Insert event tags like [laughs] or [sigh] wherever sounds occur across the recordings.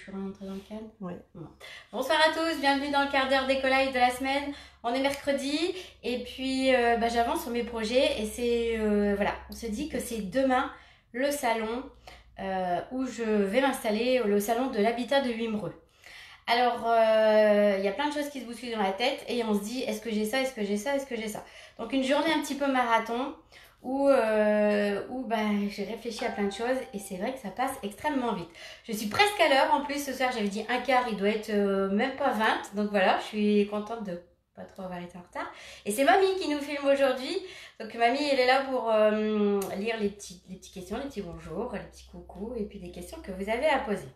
Je suis rentrée dans le cadre Oui. Bonsoir à tous, bienvenue dans le quart d'heure d'écolaï de la semaine. On est mercredi et puis euh, bah, j'avance sur mes projets et c'est euh, voilà, on se dit que c'est demain le salon euh, où je vais m'installer, le salon de l'habitat de Wimereux. Alors il y a plein de choses qui se bousculent dans la tête et on se dit est-ce que j'ai ça, est-ce que j'ai ça, est-ce que j'ai ça? Donc une journée un petit peu marathon où, euh, bah, j'ai réfléchi à plein de choses et c'est vrai que ça passe extrêmement vite. Je suis presque à l'heure en plus ce soir, j'avais dit un quart, il doit être euh, même pas 20, donc voilà, je suis contente de pas trop avoir été en retard. Et c'est Mamie qui nous filme aujourd'hui, donc Mamie elle est là pour euh, lire les, les petites questions, les petits bonjours, les petits coucous et puis des questions que vous avez à poser.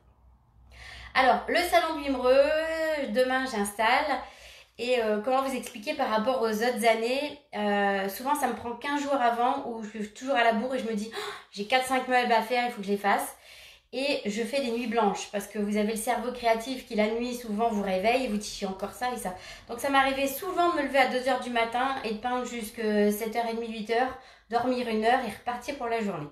Alors, le salon du demain j'installe. Et euh, comment vous expliquer par rapport aux autres années? Euh, Souvent, ça me prend 15 jours avant où je suis toujours à la bourre et je me dis oh, j'ai 4-5 meubles à faire, il faut que je les fasse. Et je fais des nuits blanches parce que vous avez le cerveau créatif qui, la nuit, souvent vous réveille et vous j'ai encore ça et ça. Donc, ça m'arrivait souvent de me lever à 2h du matin et de peindre jusqu'à 7h30, 8h, dormir une heure et repartir pour la journée.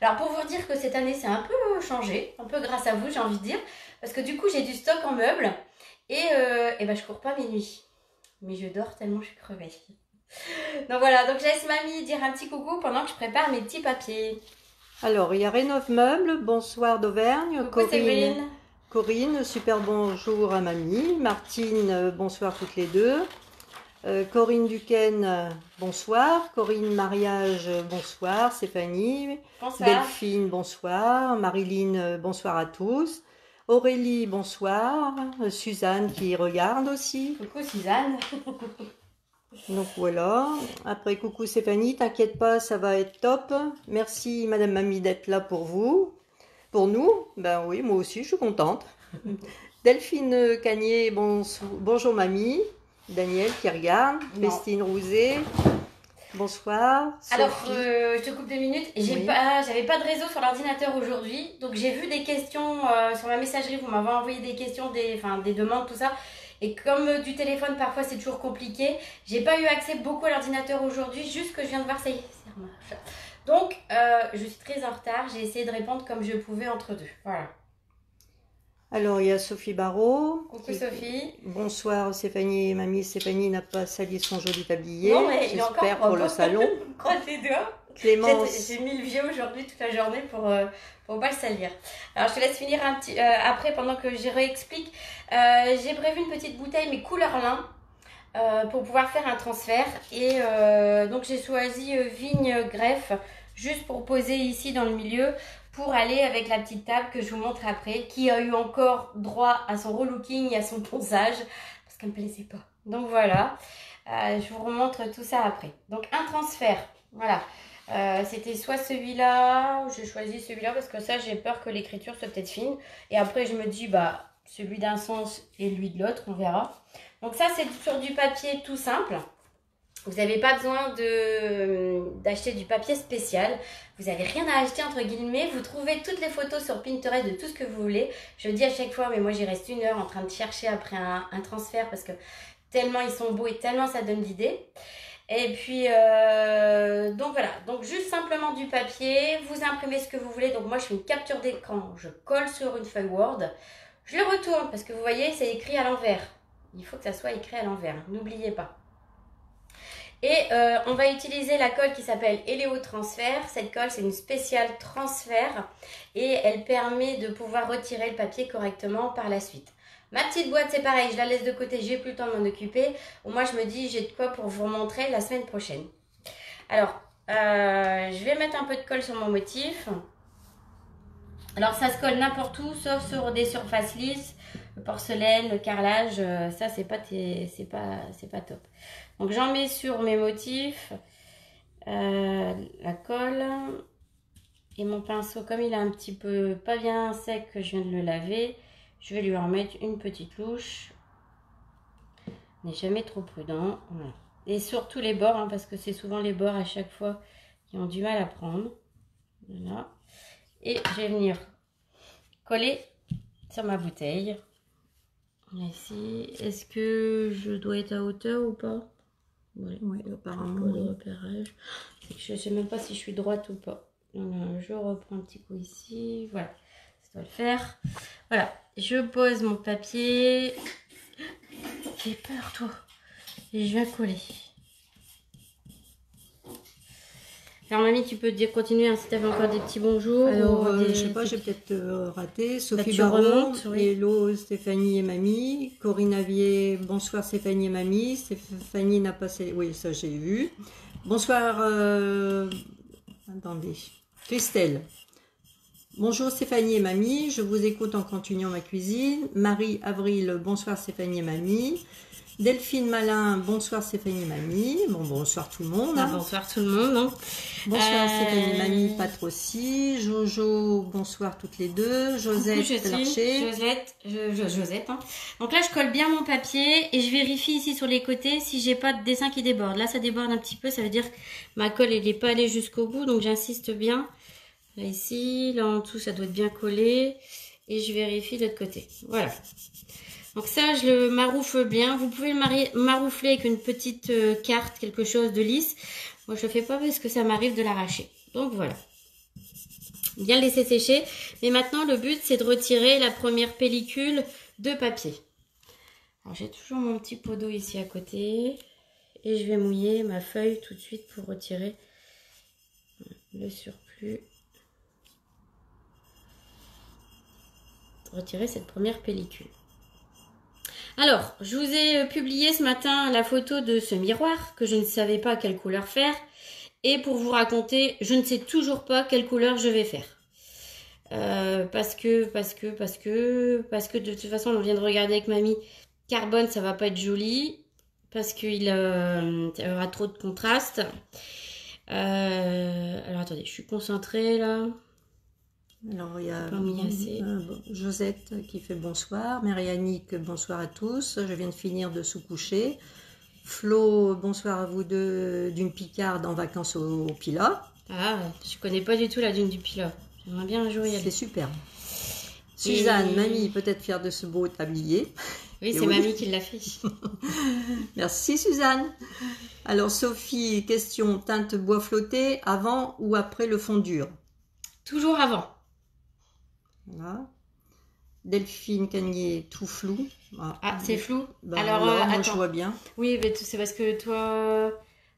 Alors, pour vous dire que cette année, c'est un peu changé, un peu grâce à vous, j'ai envie de dire, parce que du coup, j'ai du stock en meubles. Et, euh, et ben, je cours pas mes nuits. Mais je dors tellement je suis crevée. Donc voilà, donc je laisse mamie dire un petit coucou pendant que je prépare mes petits papiers. Alors, il y a Rénov Meubles, bonsoir d'Auvergne. Corinne. Corinne, super bonjour à mamie. Martine, euh, bonsoir toutes les deux. Euh, Corinne Duquesne, bonsoir. Corinne Mariage, bonsoir. Stéphanie. Bonsoir. Delphine, bonsoir. Marilyn, bonsoir à tous. Aurélie, bonsoir. Suzanne qui regarde aussi. Coucou Suzanne. [laughs] Donc voilà. Après, coucou Stéphanie, t'inquiète pas, ça va être top. Merci Madame Mamie d'être là pour vous. Pour nous, ben oui, moi aussi, je suis contente. [laughs] Delphine Cagné, bonjour Mamie. Daniel qui regarde. Christine Rouzet. Bonsoir. Alors, euh, je te coupe deux minutes. J'ai pas, j'avais pas de réseau sur l'ordinateur aujourd'hui, donc j'ai vu des questions euh, sur ma messagerie. Vous m'avez envoyé des questions, des, enfin, des demandes, tout ça. Et comme euh, du téléphone, parfois c'est toujours compliqué. J'ai pas eu accès beaucoup à l'ordinateur aujourd'hui, juste que je viens de voir ça. Donc, je suis très en retard. J'ai essayé de répondre comme je pouvais entre deux. Voilà. Alors, il y a Sophie Barrault. Coucou Sophie. Bonsoir Stéphanie. Mamie Stéphanie n'a pas sali son joli tablier. J'espère pour le salon. [laughs] Croise les doigts. Clémence. J'ai mis le vieux aujourd'hui toute la journée pour ne euh, pas le salir. Alors, je te laisse finir un petit, euh, après pendant que je réexplique. Euh, j'ai prévu une petite bouteille, mais couleur lin. Pour pouvoir faire un transfert et donc j'ai choisi vigne greffe juste pour poser ici dans le milieu pour aller avec la petite table que je vous montre après, qui a eu encore droit à son relooking et à son ponçage, parce qu'elle ne me plaisait pas. Donc voilà, euh, je vous remontre tout ça après. Donc un transfert, voilà. Euh, c'était soit celui-là, j'ai choisi celui-là parce que ça j'ai peur que l'écriture soit peut-être fine. Et après je me dis, bah celui d'un sens et lui de l'autre, on verra. Donc ça c'est sur du papier tout simple. Vous n'avez pas besoin d'acheter du papier spécial. Vous n'avez rien à acheter entre guillemets. Vous trouvez toutes les photos sur Pinterest de tout ce que vous voulez. Je dis à chaque fois, mais moi j'y reste une heure en train de chercher après un, transfert parce que tellement ils sont beaux et tellement ça donne l'idée. Et puis, euh, donc voilà. Donc juste simplement du papier. Vous imprimez ce que vous voulez. Donc moi je fais une capture d'écran. Je colle sur une feuille Word. Je le retourne parce que vous voyez, c'est écrit à l'envers. Il faut que ça soit écrit à l'envers. N'oubliez pas. Et euh, on va utiliser la colle qui s'appelle Eléo Transfert. Cette colle, c'est une spéciale transfert et elle permet de pouvoir retirer le papier correctement par la suite. Ma petite boîte, c'est pareil, je la laisse de côté, j'ai plus le temps de m'en occuper. Moi, je me dis, j'ai de quoi pour vous montrer la semaine prochaine. Alors, euh, je vais mettre un peu de colle sur mon motif. Alors, ça se colle n'importe où, sauf sur des surfaces lisses, porcelaine, le carrelage, euh, ça, c'est pas, pas, pas top. Donc j'en mets sur mes motifs, euh, la colle et mon pinceau, comme il est un petit peu pas bien sec que je viens de le laver, je vais lui en mettre une petite louche. N'est jamais trop prudent. Et surtout les bords, hein, parce que c'est souvent les bords à chaque fois qui ont du mal à prendre. Voilà. Et je vais venir coller sur ma bouteille. Ici, est-ce que je dois être à hauteur ou pas? Oui, apparemment. le repérage. Je ne sais même pas si je suis droite ou pas. je reprends un petit coup ici. Voilà. doit le faire. Voilà, je pose mon papier. J'ai peur, toi. Et je viens coller. Alors, mamie, tu peux dire continuer hein, si tu avais encore des petits bonjours. Alors, euh, je sais pas, j'ai peut-être euh, raté. Bah, Sophie Baron, hello Stéphanie et mamie. Corinne Avier, bonsoir Stéphanie et mamie. Stéphanie n'a pas... Oui, ça j'ai vu. Bonsoir, euh, attendez, Christelle. Bonjour Stéphanie et mamie, je vous écoute en continuant ma cuisine. Marie Avril, bonsoir Stéphanie et mamie. Delphine Malin, bonsoir Stéphanie Mamie. Bon, bonsoir tout le monde. Hein. bonsoir tout le monde. Hein. Bonsoir euh, Stéphanie Mamie, pas trop si. Jojo, bonsoir toutes les deux. Josette Josette, Josette. Hein. Donc là, je colle bien mon papier et je vérifie ici sur les côtés si j'ai pas de dessin qui déborde. Là, ça déborde un petit peu, ça veut dire que ma colle, elle n'est pas allée jusqu'au bout, donc j'insiste bien. Là, ici, là en dessous, ça doit être bien collé. Et je vérifie de l'autre côté. Voilà. Donc ça, je le maroufle bien. Vous pouvez le maroufler avec une petite euh, carte, quelque chose de lisse. Moi, je le fais pas parce que ça m'arrive de l'arracher. Donc voilà. Bien laisser sécher. Mais maintenant, le but, c'est de retirer la première pellicule de papier. J'ai toujours mon petit pot d'eau ici à côté. Et je vais mouiller ma feuille tout de suite pour retirer le surplus. Retirer cette première pellicule. Alors, je vous ai euh, publié ce matin la photo de ce miroir que je ne savais pas quelle couleur faire. Et pour vous raconter, je ne sais toujours pas quelle couleur je vais faire. Euh, parce que, parce que, parce que, parce que de toute façon, on vient de regarder avec mamie. Carbone, ça va pas être joli. Parce qu'il euh, aura trop de contraste. alors attendez, je suis concentrée là. Alors, il y a Josette qui fait bonsoir. Marianique, bonsoir à tous. Je viens de finir de sous-coucher. Flo, bonsoir à vous deux d'une Picarde en vacances au, Pila. Ah, je connais pas du tout la dune du Pila. J'aimerais bien un jour y aller. C'est super. Suzanne, mamie, peut-être fière de ce beau tablier. Oui, c'est mamie qui l'a fait. [laughs] Merci Suzanne. Alors Sophie, question teinte bois flotté avant ou après le fond dur Toujours avant. Delphine Cagnier, tout flou. Ah, ah c'est flou ben Alors, euh, moi, je vois bien. Oui, mais c'est parce que toi...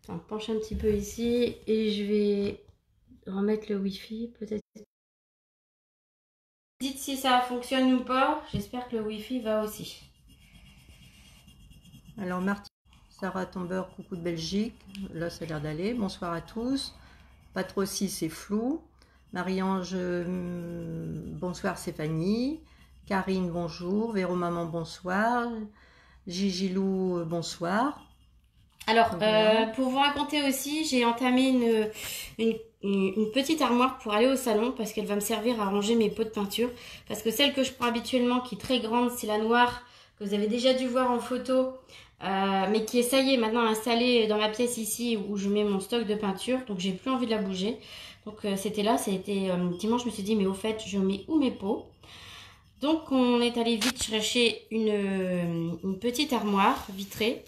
Attends, penche un petit peu ici et je vais remettre le Wi-Fi, peut-être. Dites si ça fonctionne ou pas. J'espère que le Wi-Fi va aussi. Alors, Martine, Sarah Tomber, coucou de Belgique. Là, ça a l'air d'aller. Bonsoir à tous. Pas trop si c'est flou. Marie-Ange, hum, bonsoir Stéphanie. Karine, bonjour. Véro Maman, bonsoir. Gigi Lou, bonsoir. Alors, euh, pour vous raconter aussi, j'ai entamé une, une, petite armoire pour aller au salon parce qu'elle va me servir à ranger mes pots de peinture. Parce que celle que je prends habituellement, qui est très grande, c'est la noire que vous avez déjà dû voir en photo, euh, mais qui est, ça y est, maintenant installée dans ma pièce ici où je mets mon stock de peinture. Donc, j'ai plus envie de la bouger. Donc euh, c'était là, c'était euh, dimanche, je me suis dit, mais au fait, je mets où mes pots Donc on est allé vite chercher une, euh, une petite armoire vitrée.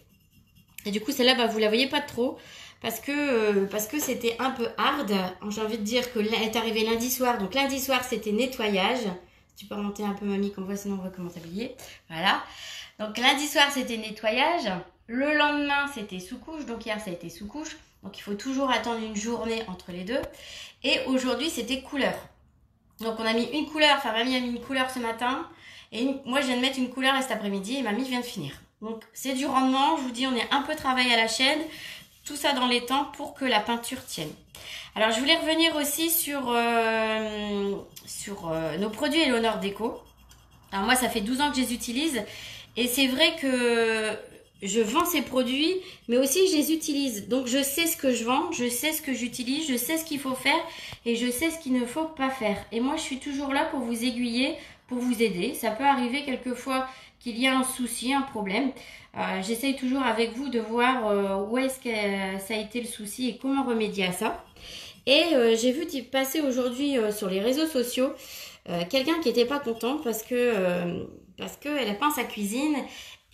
Et du coup, celle-là, bah, vous la voyez pas trop parce que parce que c'était un peu hard. J'ai envie de dire que est arrivé lundi soir. Donc lundi soir, c'était nettoyage. Tu peux remonter un peu mamie qu'on voit, sinon on voit comment t'habiller. Voilà. Donc lundi soir, c'était nettoyage. Le lendemain, c'était sous-couche. Donc hier, ça a été sous-couche. Donc il faut toujours attendre une journée entre les deux. Et aujourd'hui, c'était couleur. Donc on a mis une couleur, enfin mamie a mis une couleur ce matin. Et moi, je viens de mettre une couleur cet après-midi et mamie vient de finir. Donc c'est du rendement, je vous dis, on est un peu travaillé à la chaîne. Tout ça dans les temps pour que la peinture tienne. Alors je voulais revenir aussi sur, euh, sur euh, nos produits Eleonore Déco. Alors moi, ça fait 12 ans que je les utilise. Et c'est vrai que je vends ces produits, mais aussi je les utilise. Donc je sais ce que je vends, je sais ce que j'utilise, je sais ce qu'il faut faire et je sais ce qu'il ne faut pas faire. Et moi, je suis toujours là pour vous aiguiller, pour vous aider. Ça peut arriver quelquefois qu'il y a un souci, un problème. Euh, j'essaye toujours avec vous de voir euh, où est-ce que ça a été le souci et comment remédier à ça. Et euh, j'ai vu passer aujourd'hui sur les réseaux sociaux quelqu'un qui n'était pas content parce que parce qu'elle a peint sa cuisine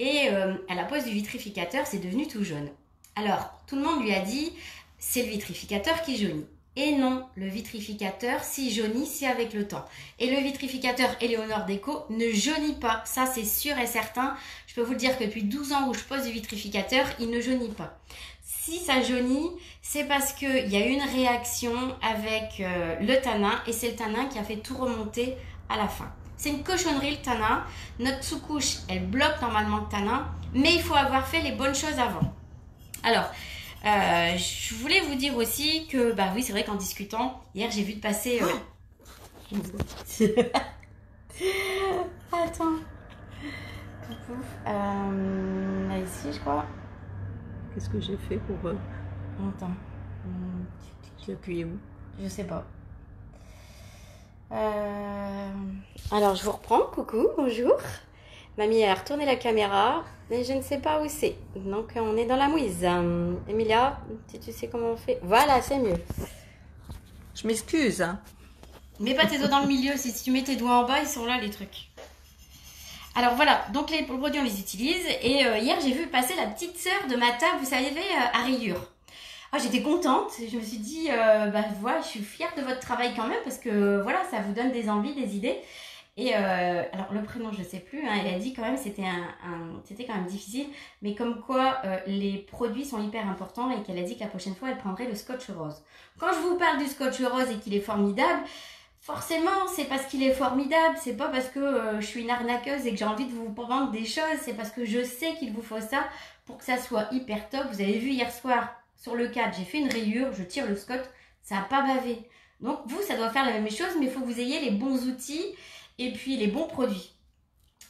et euh, à la pose du vitrificateur, c'est devenu tout jaune. Alors, tout le monde lui a dit, c'est le vitrificateur qui jaunit. Et non, le vitrificateur, s'il jaunit, c'est avec le temps. Et le vitrificateur Eleonore Déco ne jaunit pas. Ça, c'est sûr et certain. Je peux vous le dire que depuis 12 ans où je pose du vitrificateur, il ne jaunit pas. Si ça jaunit, c'est parce qu'il y a eu une réaction avec euh, le tanin et c'est le tanin qui a fait tout remonter à la fin. C'est une cochonnerie le tanin. Notre sous-couche, elle bloque normalement le tanin, mais il faut avoir fait les bonnes choses avant. Alors, euh, je voulais vous dire aussi que, bah oui, c'est vrai qu'en discutant, hier j'ai vu de passer. Euh, [laughs] Attends. Euh, là, ici, je crois. Qu'est-ce que j'ai fait pour. Euh... Attends. J'ai appuyé où? Je sais pas. Euh... Alors, je vous reprends. Coucou, bonjour. Mamie a retourné la caméra, mais je ne sais pas où c'est. Donc, on est dans la mouise. Emilia, si tu sais comment on fait. Voilà, c'est mieux. Je m'excuse. Hein. Mets pas tes doigts dans le milieu. Si tu mets tes doigts en bas, ils sont là, les trucs. Alors voilà, donc les produits, on les utilise. Et euh, hier, j'ai vu passer la petite sœur de ma table, vous savez, euh, à rayures. Ah, j'étais contente. Je me suis dit, euh, bah voilà, je suis fière de votre travail quand même parce que voilà, ça vous donne des envies, des idées. Et euh, alors le prénom, je sais plus. Hein, elle a dit quand même c'était un, c'était quand même difficile, mais comme quoi euh, les produits sont hyper importants et qu'elle a dit que la prochaine fois elle prendrait le Scotch rose. Quand je vous parle du Scotch rose et qu'il est formidable, forcément c'est parce qu'il est formidable. C'est pas parce que euh, je suis une arnaqueuse et que j'ai envie de vous vendre des choses. C'est parce que je sais qu'il vous faut ça pour que ça soit hyper top. Vous avez vu hier soir sur le cadre, j'ai fait une rayure, je tire le Scotch, ça n'a pas bavé. Donc vous, ça doit faire la même chose, mais il faut que vous ayez les bons outils et puis les bons produits.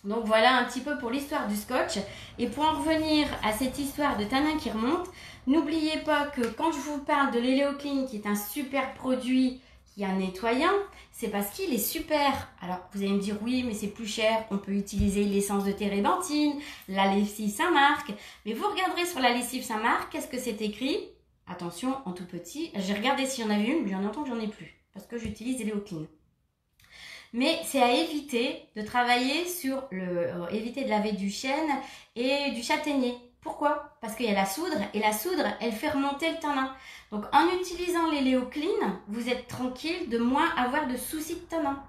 Donc voilà un petit peu pour l'histoire du scotch. Et pour en revenir à cette histoire de tanin qui remonte, n'oubliez pas que quand je vous parle de l'Eleoclean qui est un super produit qui est un nettoyant, c'est parce qu'il est super. Alors vous allez me dire oui mais c'est plus cher, on peut utiliser l'essence de térébenthine, la lessive Saint-Marc. Mais vous regarderez sur la lessive Saint-Marc, qu'est-ce que c'est écrit? Attention, en tout petit. J'ai regardé s'il y en avait une, mais j'en entends j'en ai plus. Parce que j'utilise l'Eleoclean. Mais c'est à éviter de travailler sur le. Euh, éviter de laver du chêne et du châtaignier. Pourquoi? Parce qu'il y a la soudre et la soudre, elle fait remonter le tanin. Donc en utilisant les Léoclean, vous êtes tranquille de moins avoir de soucis de tanin.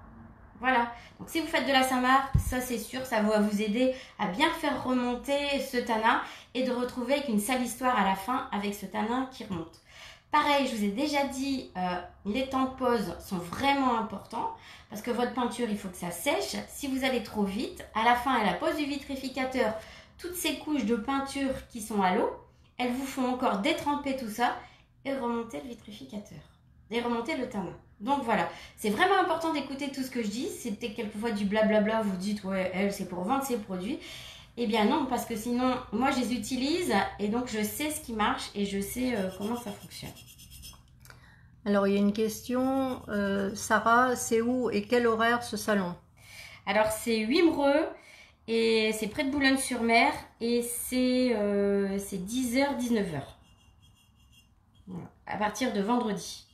Voilà. Donc si vous faites de la Saint-Marc, ça c'est sûr, ça va vous aider à bien faire remonter ce tanin et de retrouver avec une sale histoire à la fin avec ce tanin qui remonte. Pareil, je vous ai déjà dit, euh, les temps de pause sont vraiment importants parce que votre peinture, il faut que ça sèche. Si vous allez trop vite, à la fin, à la pose du vitrificateur, toutes ces couches de peinture qui sont à l'eau, elles vous font encore détremper tout ça et remonter le vitrificateur et remonter le tanin. Donc voilà, c'est vraiment important d'écouter tout ce que je dis. C'est peut-être quelquefois du blablabla, vous dites, ouais, elle, c'est pour vendre ses produits. Eh bien non, parce que sinon, moi je les utilise et donc je sais ce qui marche et je sais euh, comment ça fonctionne. Alors il y a une question, euh, Sarah, c'est où et quel horaire ce salon? Alors c'est Wimereux et c'est près de Boulogne-sur-Mer et c'est 10h, 19h. À partir de vendredi.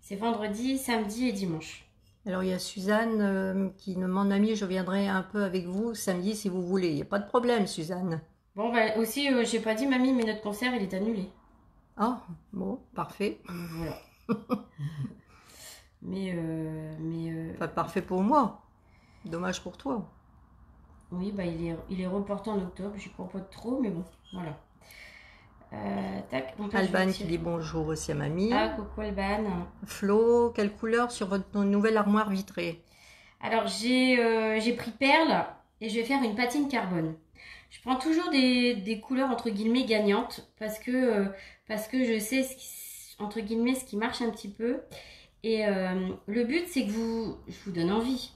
C'est vendredi, samedi et dimanche. Alors il y a Suzanne euh, qui demande ami, je viendrai un peu avec vous samedi si vous voulez. Il n'y a pas de problème, Suzanne. Bon, bah, aussi, euh, j'ai pas dit, mamie, mais notre concert, il est annulé. Ah, bon, parfait. Voilà. [laughs] mais, euh, mais. Pas parfait pour moi. Dommage pour toi. Oui, bah, il est, il est reporté en octobre. J'y crois pas trop, mais bon, voilà. Euh, Alban qui dit bonjour aussi à mamie. Ah, coucou Alban. Flo, quelle couleur sur votre nouvelle armoire vitrée? Alors, j'ai euh, pris perle et je vais faire une patine carbone. Je prends toujours des, couleurs entre guillemets gagnantes parce que, euh, parce que je sais ce entre guillemets ce qui marche un petit peu. Et le but, c'est que vous, je vous donne envie.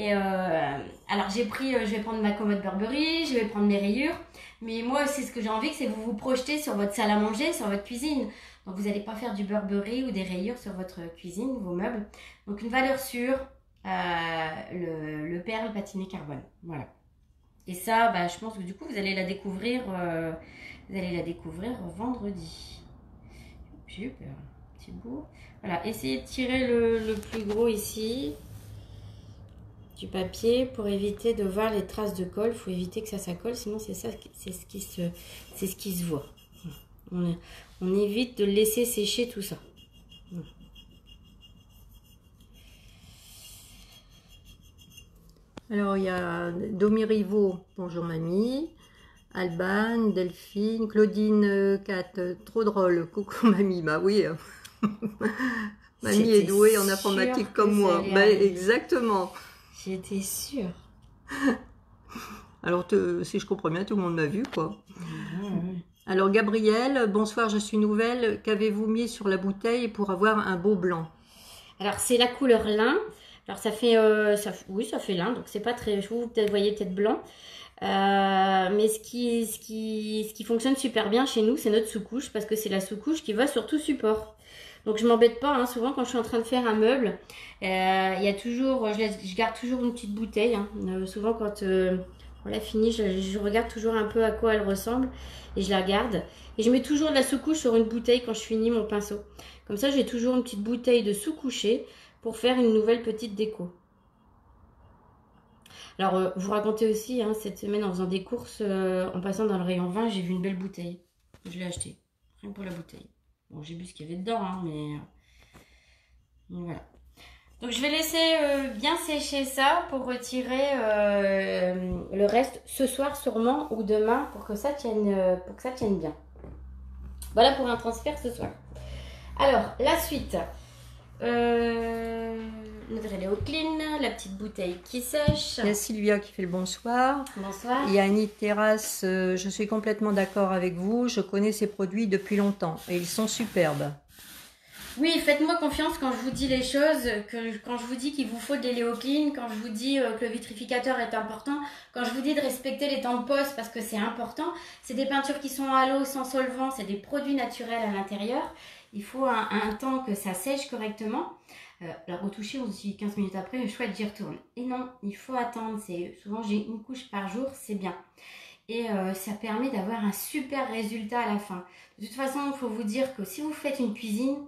Et alors, j'ai pris, je vais prendre ma commode Burberry, je vais prendre mes rayures. Mais moi, c'est ce que j'ai envie, c'est que vous vous projetez sur votre salle à manger, sur votre cuisine. Donc, vous n'allez pas faire du Burberry ou des rayures sur votre cuisine, vos meubles. Donc, une valeur sûre, euh, le, le, perle patiné carbone. Voilà. Et ça, bah, je pense que du coup, vous allez la découvrir, euh, allez la découvrir vendredi. J'ai eu peur. Petit bout. Voilà, essayez de tirer le plus gros ici du papier pour éviter de voir les traces de colle. Il faut éviter que ça s'accole, sinon c'est ça, c'est ce qui se, c'est ce qui se voit. On, évite de laisser sécher tout ça. Alors il y a Domi Rivaud, bonjour mamie. Alban, Delphine, Claudine, euh, Kat, euh, trop drôle, coucou [laughs] mamie, bah oui, hein. [laughs] mamie est douée en informatique comme moi, bah, exactement. J'étais sûre. [laughs] Alors, si je comprends bien, tout le monde m'a vu, quoi. Alors, Gabrielle, bonsoir, je suis nouvelle. Qu'avez-vous mis sur la bouteille pour avoir un beau blanc? Alors, c'est la couleur lin. Alors, ça fait, euh, ça, oui, ça fait lin, donc c'est pas très, vous peut-être voyez peut-être blanc. Euh, mais ce qui, ce, qui, ce qui fonctionne super bien chez nous, c'est notre sous-couche, parce que c'est la sous-couche qui va sur tout support. Donc je m'embête pas, hein. souvent quand je suis en train de faire un meuble, euh, il y a toujours, je, garde toujours une petite bouteille. Hein. souvent quand on l'a fini, je, regarde toujours un peu à quoi elle ressemble et je la garde. Et je mets toujours de la sous-couche sur une bouteille quand je finis mon pinceau. Comme ça, j'ai toujours une petite bouteille de sous-couché pour faire une nouvelle petite déco. Alors, euh, vous racontez aussi, hein, cette semaine, en faisant des courses, euh, en passant dans le rayon vin, j'ai vu une belle bouteille. Je l'ai achetée, rien pour la bouteille. Bon, j'ai vu ce qu'il y avait dedans, hein, mais... Euh, voilà. Donc je vais laisser euh, bien sécher ça pour retirer euh, le reste ce soir sûrement ou demain pour que ça tienne, euh, pour que ça tienne bien. Voilà pour un transfert ce soir. Alors la suite. Notre Léo Clean, la petite bouteille qui sèche. Il y a Sylvia qui fait le bonsoir. Bonsoir. Il y a Annie Terrasse, je suis complètement d'accord avec vous. Je connais ces produits depuis longtemps et ils sont superbes. Oui, faites-moi confiance quand je vous dis les choses, que quand je vous dis qu'il vous faut des léoclines, quand je vous dis euh, que le vitrificateur est important, quand je vous dis de respecter les temps de pose parce que c'est important. C'est des peintures qui sont à l'eau, sans solvant, c'est des produits naturels à l'intérieur. Il faut un, temps que ça sèche correctement. Euh, alors retoucher, on se dit 15 minutes après, chouette, j'y retourne. Et non, il faut attendre. C'est Souvent, j'ai une couche par jour, c'est bien. Et euh, ça permet d'avoir un super résultat à la fin. De toute façon, il faut vous dire que si vous faites une cuisine,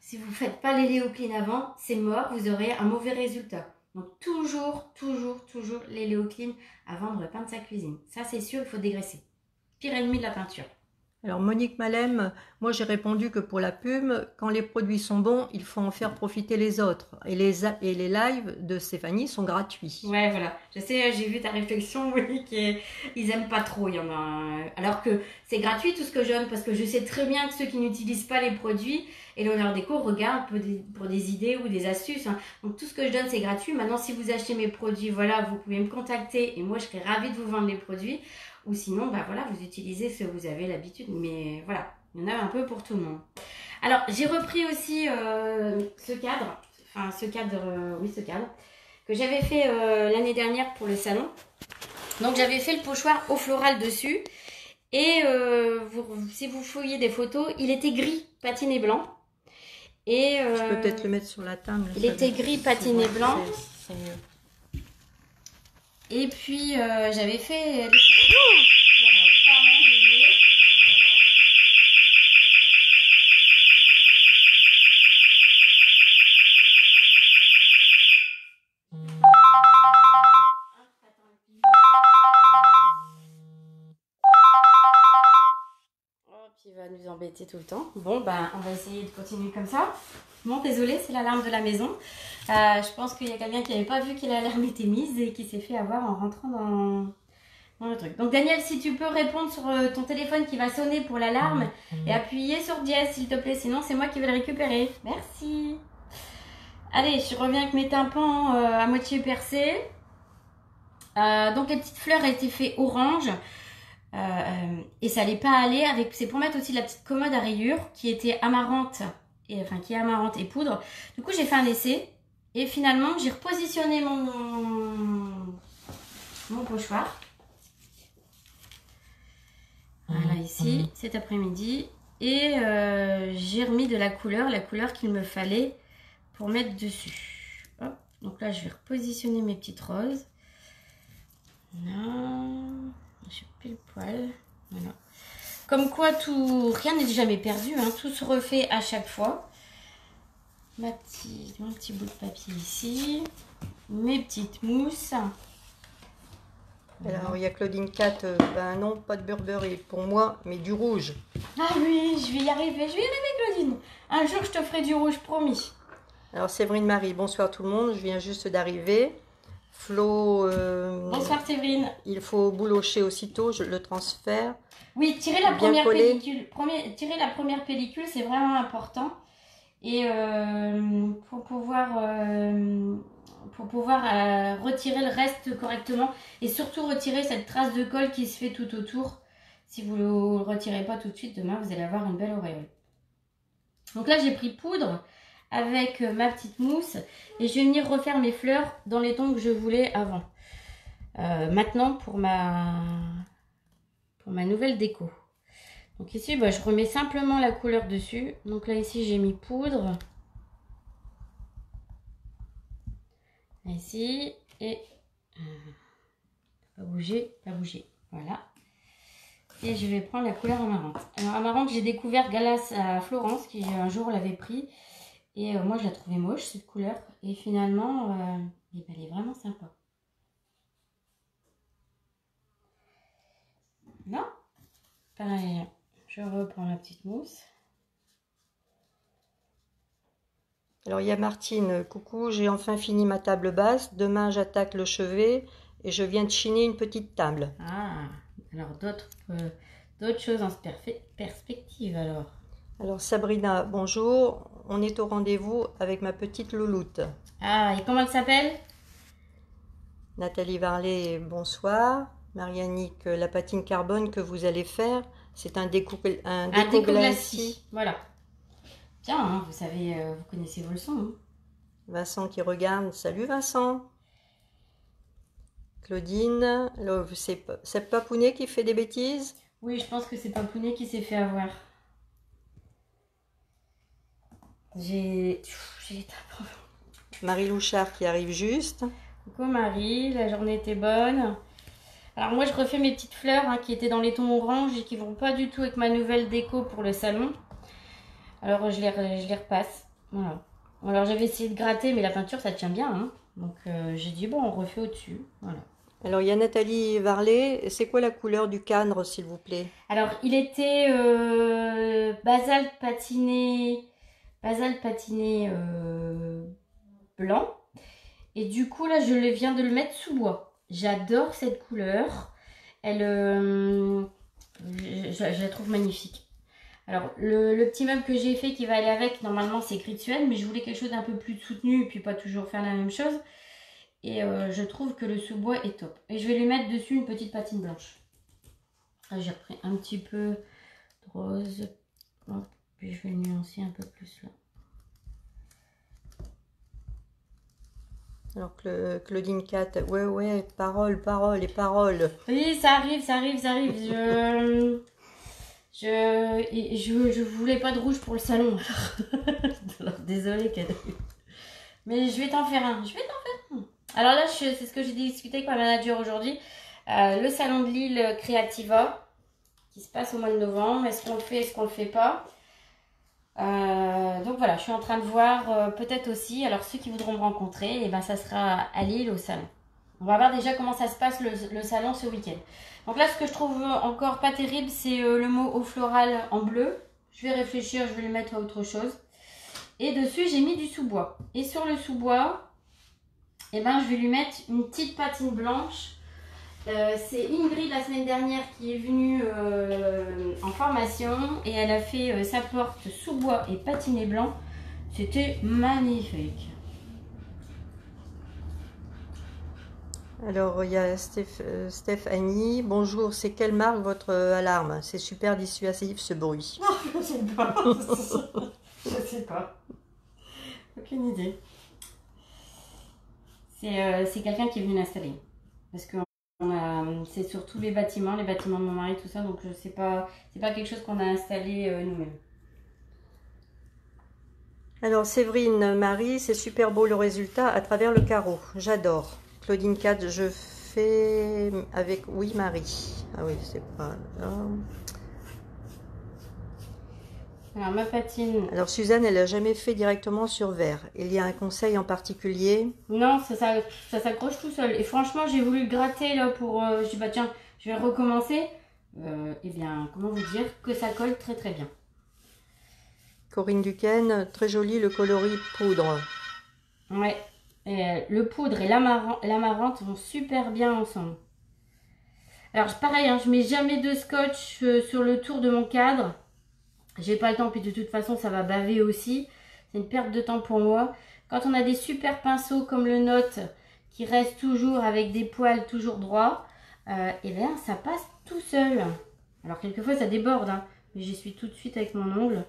si vous ne faites pas les léoclines avant, c'est mort, vous aurez un mauvais résultat. Donc toujours, toujours, toujours les léoclines avant de repeindre sa cuisine. Ça c'est sûr, il faut dégraisser. Pire ennemi de la peinture. Alors Monique Malem, moi j'ai répondu que pour la pub, quand les produits sont bons, il faut en faire profiter les autres. Et les, et les lives de Stéphanie sont gratuits. Ouais, voilà. Je sais, j'ai vu ta réflexion, [laughs] Monique, et ils aiment pas trop. Il y en a. Alors que c'est gratuit tout ce que je donne, parce que je sais très bien que ceux qui n'utilisent pas les produits, et l'honneur cours regarde pour des, pour des idées ou des astuces. Hein. Donc tout ce que je donne, c'est gratuit. Maintenant, si vous achetez mes produits, voilà, vous pouvez me contacter, et moi je serai ravie de vous vendre les produits. Ou sinon, bah voilà, vous utilisez ce que vous avez l'habitude. Mais voilà, il y en a un peu pour tout le monde. Alors, j'ai repris aussi euh, ce cadre, enfin ce cadre, euh, oui ce cadre, que j'avais fait euh, l'année dernière pour le salon. Donc j'avais fait le pochoir au floral dessus. Et si vous fouillez des photos, il était gris, patiné blanc. Et, Je peux peut-être le mettre sur la table. Il était gris, patiné blanc. Et puis, euh, j'avais fait... tout le temps. Bon, ben, on va essayer de continuer comme ça. Bon, désolé, c'est l'alarme de la maison. Euh, je pense qu'il y a quelqu'un qui n'avait pas vu que l'alarme était mise et qui s'est fait avoir en rentrant dans, dans, le truc. Donc, Daniel, si tu peux répondre sur euh, ton téléphone qui va sonner pour l'alarme et appuyer sur dièse, s'il te plaît. Sinon, c'est moi qui vais le récupérer. Merci. Allez, je reviens avec mes tympans euh, à moitié percés. donc, les petites fleurs étaient faites orange. Et ça n'allait pas aller avec. C'est pour mettre aussi la petite commode à rayures qui était amarante enfin qui est amarante et poudre. Du coup, j'ai fait un essai et finalement, j'ai repositionné mon, mon pochoir. Voilà, ici, mmh. cet après-midi. Et euh, j'ai remis de la couleur, la couleur qu'il me fallait pour mettre dessus. Donc là, je vais repositionner mes petites roses. Là, j'ai pile poil. Voilà. Comme quoi, tout, rien n'est jamais perdu, hein. tout se refait à chaque fois. Ma petite, mon petit bout de papier ici, mes petites mousses. Alors, il y a Claudine 4, euh, ben non, pas de Burberry pour moi, mais du rouge. Ah oui, je vais y arriver, je vais y arriver Claudine. Un jour, je te ferai du rouge, promis. Alors, Séverine Marie, bonsoir tout le monde, je viens juste d'arriver. Flo. Euh, Bonsoir Séverine. Il faut boulocher aussitôt, je le transfère. Oui, tirer la première pellicule. tirer la première pellicule, c'est vraiment important. Et euh, pour pouvoir, euh, pour pouvoir retirer le reste correctement et surtout retirer cette trace de colle qui se fait tout autour. Si vous ne le retirez pas tout de suite, demain vous allez avoir une belle auréole. Donc là j'ai pris poudre avec euh, ma petite mousse et je vais venir refaire mes fleurs dans les tons que je voulais avant. Euh, maintenant pour ma, pour ma nouvelle déco. Donc ici bah, je remets simplement la couleur dessus. Donc là ici j'ai mis poudre. Ici et euh, pas bouger, pas bouger. Voilà. Et je vais prendre la couleur amarante. Alors amarante, j'ai découvert Galas à Florence qui un jour l'avait pris. Et euh, moi, je la trouvais moche, cette couleur. Et finalement, euh, ben, elle est vraiment sympa. Non? Pareil, je reprends la petite mousse. Alors, il y a Martine. Coucou, j'ai enfin fini ma table basse. Demain, j'attaque le chevet et je viens de chiner une petite table. Ah, alors d'autres euh, choses en perspective alors. Alors Sabrina, bonjour. On est au rendez-vous avec ma petite louloute. Ah, et comment elle s'appelle? Nathalie Varlet, bonsoir. Marianique, la patine carbone que vous allez faire, c'est un, déco un, Voilà. Tiens, hein, vous savez, euh, vous connaissez vos leçons. Hein. Vincent qui regarde. Salut Vincent. Claudine, c'est Papounet qui fait des bêtises? Oui, je pense que c'est Papounet qui s'est fait avoir. J'ai. Marie Louchard qui arrive juste. Coucou Marie, la journée était bonne. Alors moi je refais mes petites fleurs hein, qui étaient dans les tons orange et qui vont pas du tout avec ma nouvelle déco pour le salon. Alors je les, je les repasse. Voilà. Alors j'avais essayé de gratter mais la peinture ça tient bien. Hein. Donc euh, j'ai dit bon on refait au-dessus. Voilà. Alors il y a Nathalie Varlet. C'est quoi la couleur du cadre s'il vous plaît? Alors il était euh, basalte patiné basalte patiné euh, blanc. Et du coup, là, je viens de le mettre sous bois. J'adore cette couleur. Elle, euh, je, la trouve magnifique. Alors, le, petit meuble que j'ai fait qui va aller avec, normalement, c'est Crituel, mais je voulais quelque chose d'un peu plus soutenu et puis pas toujours faire la même chose. Et euh, je trouve que le sous-bois est top. Et je vais lui mettre dessus une petite patine blanche. J'ai repris un petit peu de rose. Puis je vais nuancer un peu plus là. Alors Claudine Cat, ouais ouais, parole, parole et parole. Oui, ça arrive, ça arrive, ça arrive. Je, [laughs] je, je, je voulais pas de rouge pour le salon. alors [laughs] désolée Mais je vais t'en faire un. Je vais t'en faire un. Alors là, c'est ce que j'ai discuté avec ma manager aujourd'hui. Euh, le salon de Lille Creativa qui se passe au mois de novembre. Est-ce qu'on le fait, est-ce qu'on le fait pas? Euh, donc voilà, je suis en train de voir euh, peut-être aussi, alors ceux qui voudront me rencontrer, et eh ben ça sera à Lille au salon. On va voir déjà comment ça se passe le, salon ce week-end. Donc là, ce que je trouve encore pas terrible, c'est euh, le mot au floral en bleu. Je vais réfléchir, je vais le mettre à autre chose. Et dessus, j'ai mis du sous-bois. Et sur le sous-bois, eh ben, je vais lui mettre une petite patine blanche euh, c'est Ingrid la semaine dernière qui est venue euh, en formation et elle a fait euh, sa porte sous bois et patiné blanc. C'était magnifique. Alors, il y a Stéphanie. Bonjour, c'est quelle marque votre alarme? C'est super dissuasif ce bruit. [laughs] Non, je ne sais pas. [laughs] je ne sais pas. Aucune idée. C'est quelqu'un qui est venu l'installer. Parce que c'est sur tous les bâtiments, les bâtiments de mon mari, tout ça. Donc, sais pas, c'est pas quelque chose qu'on a installé euh, nous-mêmes. Alors, Séverine Marie, c'est super beau le résultat à travers le carreau. J'adore. Claudine 4, je fais avec Oui Marie. Ah oui, c'est pas Alors, ma patine. Alors, Suzanne, elle n'a jamais fait directement sur verre. Il y a un conseil en particulier? Non, ça, ça, s'accroche tout seul. Et franchement, j'ai voulu gratter là pour. Euh, je dis, bah tiens, je vais recommencer. Euh, eh bien, comment vous dire que ça colle très très bien. Corinne Duquesne, très joli le coloris poudre. Ouais. le poudre et l'amarante vont super bien ensemble. Alors pareil, hein, je mets jamais de scotch euh, sur le tour de mon cadre. J'ai pas le temps, puis de toute façon ça va baver aussi. C'est une perte de temps pour moi. Quand on a des super pinceaux comme le Note qui reste toujours avec des poils toujours droits, euh, et eh bien ça passe tout seul. Alors quelquefois ça déborde, hein, mais j'y suis tout de suite avec mon ongle.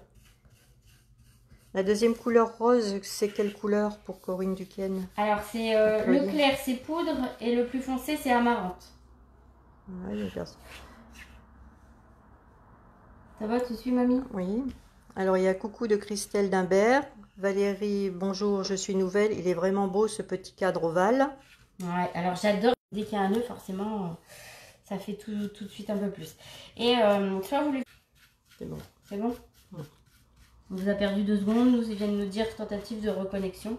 La deuxième couleur rose, c'est quelle couleur pour Corinne Duquesne? Alors c'est euh, le clair, c'est poudre et le plus foncé, c'est amarante. Ouais, Ça va, tu suis mamie? Oui. Alors il y a coucou de Christelle Dimbert. Valérie, bonjour, je suis nouvelle. Il est vraiment beau ce petit cadre ovale. Ouais, alors j'adore. Dès qu'il y a un nœud, forcément, ça fait tout, tout, de suite un peu plus. Et euh, tu vois, vous C'est bon. C'est bon? On vous a perdu deux secondes. Nous, ils viennent nous dire tentative de reconnexion.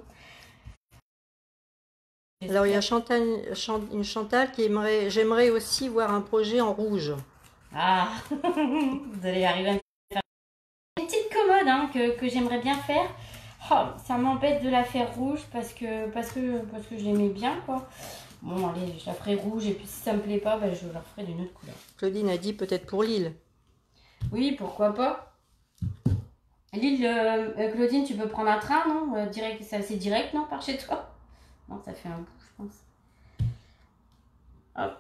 Alors, il y a Chantal, une Chantal qui aimerait, j'aimerais aussi voir un projet en rouge. Ah, [laughs] vous allez arriver à faire une petite commode hein, que, que j'aimerais bien faire. Oh, ça m'embête de la faire rouge parce que, parce que, parce que je l'aimais bien, quoi. Bon, allez, je la ferai rouge et puis si ça me plaît pas, ben, je la ferai d'une autre couleur. Claudine a dit peut-être pour l'île. Oui, pourquoi pas. L'île, euh, euh, Claudine, tu peux prendre un train, non? Euh, direct, C'est direct, non, par chez toi? Non, ça fait un bout, je pense. Hop,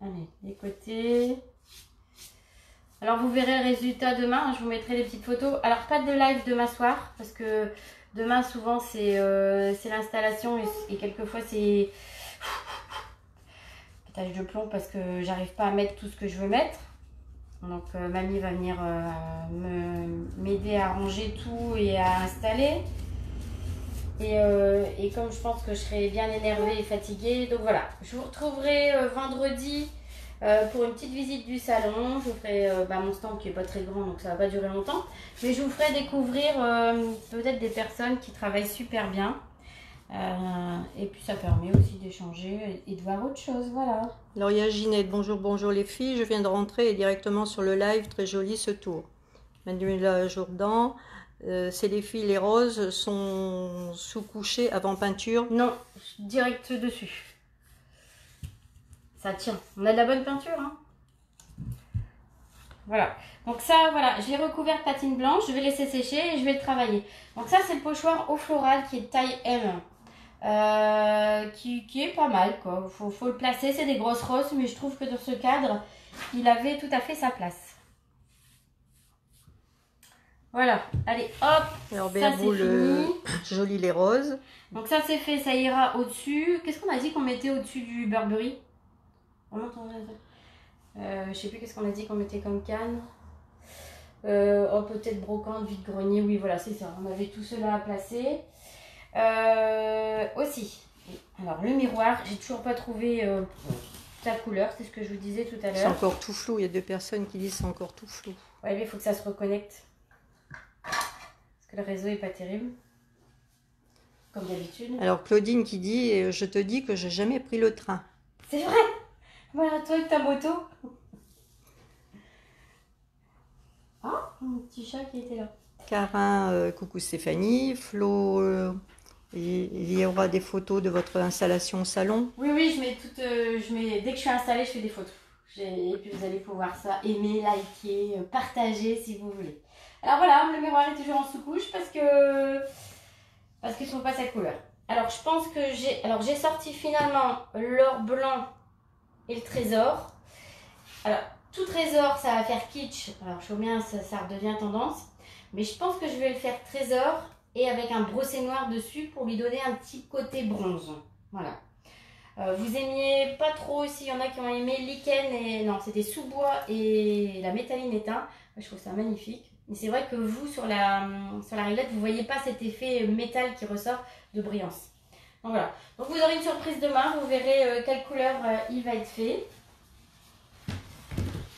allez, les côtés. Alors, vous verrez le résultat demain. Hein, je vous mettrai des petites photos. Alors, pas de live demain soir parce que demain, souvent, c'est l'installation et, quelqueufis, c'est tâche de plomb parce que j'arrive pas à mettre tout ce que je veux mettre. Donc euh, mamie va venir euh, m'aider à ranger tout et à installer. Et, euh, et, comme je pense que je serai bien énervée et fatiguée, donc voilà, je vous retrouverai vendredi pour une petite visite du salon. Je vous ferai bah, mon stand qui est pas très grand donc ça va pas durer longtemps. Mais je vous ferai découvrir peut-être des personnes qui travaillent super bien. Euh, et puis ça permet aussi d'échanger et de voir autre chose, voilà. Alors il y a Ginette, bonjour, bonjour les filles, je viens de rentrer directement sur le live, très joli ce tour. Manuela Jourdan, euh, c'est les filles, les roses sont sous-couchées avant peinture? Non, direct dessus. Ça tient, on a de la bonne peinture, hein voilà. Donc ça, voilà, j'ai recouvert de patine blanche, je vais laisser sécher et je vais le travailler. Donc ça, c'est le pochoir au floral qui est taille M. Euh, qui, est pas mal quoi. Faut, faut le placer, c'est des grosses roses, mais je trouve que dans ce cadre, il avait tout à fait sa place. Voilà, allez hop, Alors, ça c'est le... joli les roses. Donc ça c'est fait, ça ira au-dessus. Qu'est-ce qu'on a dit qu'on mettait au-dessus du Burberry? Euh, Je sais plus qu'est-ce qu'on a dit qu'on mettait comme canne. Euh, oh peut-être brocante, vide-grenier, oui voilà c'est ça. On avait tout cela à placer. Euh, aussi, alors le miroir, j'ai toujours pas trouvé euh, sa couleur, c'est ce que je vous disais tout à l'heure. C'est encore tout flou, il y a deux personnes qui disent c'est encore tout flou. Ouais, mais il faut que ça se reconnecte. Parce que le réseau est pas terrible. Comme d'habitude. Alors Claudine qui dit Je te dis que j'ai jamais pris le train. C'est vrai Voilà, toi avec ta moto. Ah, un petit chat qui était là. Carin, coucou Stéphanie. Flo, il y aura des photos de votre installation au salon? Oui, oui, je mets toutes, euh, je mets, dès que je suis installée, je fais des photos. Et puis vous allez pouvoir ça, aimer, liker, euh, partager si vous voulez. Alors voilà, le miroir est toujours en sous-couche parce que parce qu'ils ne sont pas sa couleur. Alors je pense que j'ai alors j'ai sorti finalement l'or blanc et le trésor. Alors tout trésor ça va faire kitsch. Alors je bien ça, redevient tendance. Mais je pense que je vais le faire trésor et avec un brossé noir dessus pour lui donner un petit côté bronze. Voilà. Euh, vous aimiez pas trop aussi, il y en a qui ont aimé lichen et non, c'était sous-bois et la métalline éteint. Je trouve ça magnifique. Mais c'est vrai que vous, sur la, sur la réglette, vous voyez pas cet effet métal qui ressort de brillance. Donc voilà. Donc vous aurez une surprise demain, vous verrez euh, quelle couleur euh, il va être fait.